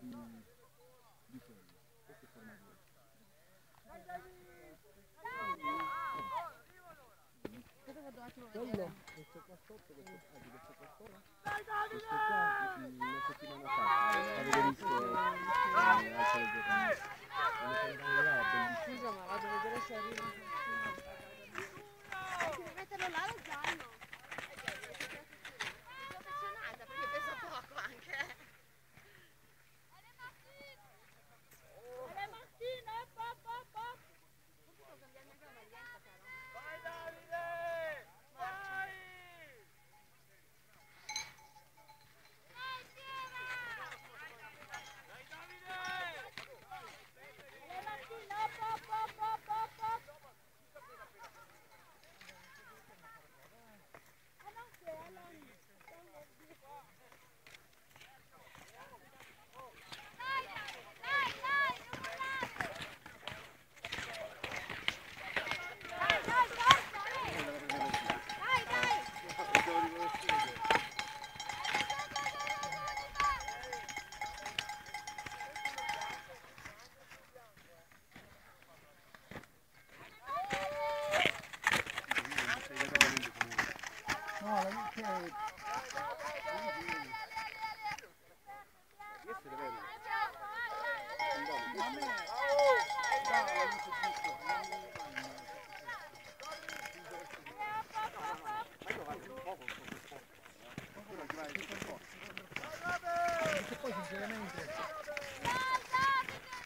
di, di quello. Questo è formato. Quello c'è qua sotto, questo, ah, di questo qua sopra, questo qua una settimana fa, avevo visto altre giornate. Sono andato là, bellissimo. Scusa, ma vado a vedere se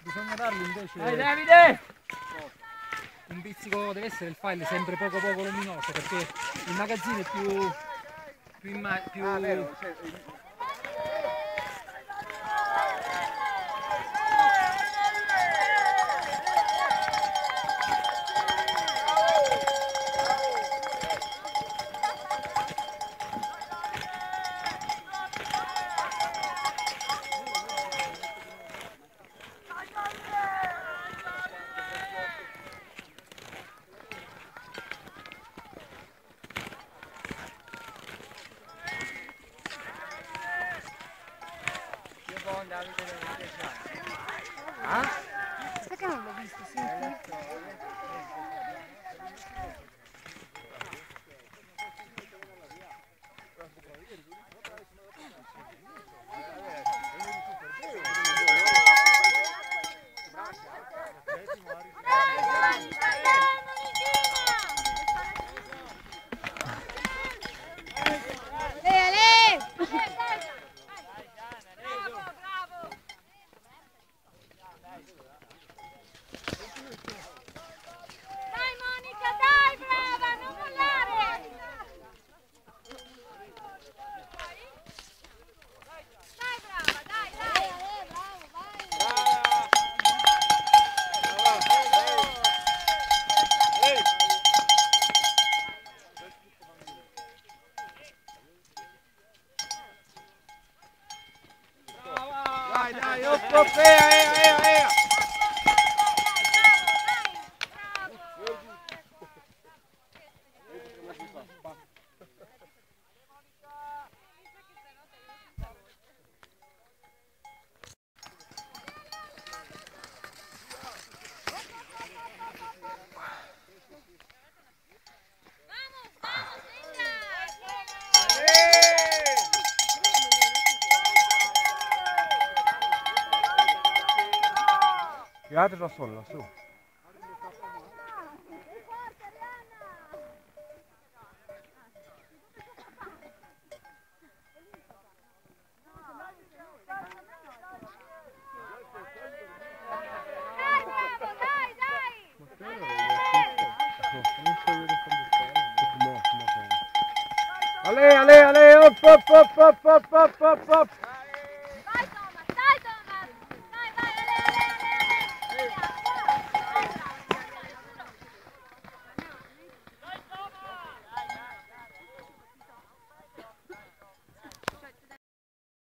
Bisogna dargli invece Dai Davide! Un pizzico deve essere il file sempre poco poco luminoso perché il magazzino è più. tu, tu... con Davide Leone. Ah? Perché non l'ho visto? Sentito? Aí, o troféu, aí, aí, aí. Guarda lassù, lassù. Allez, allez, allez, hop, hop, hop, hop, hop, hop, hop, hop.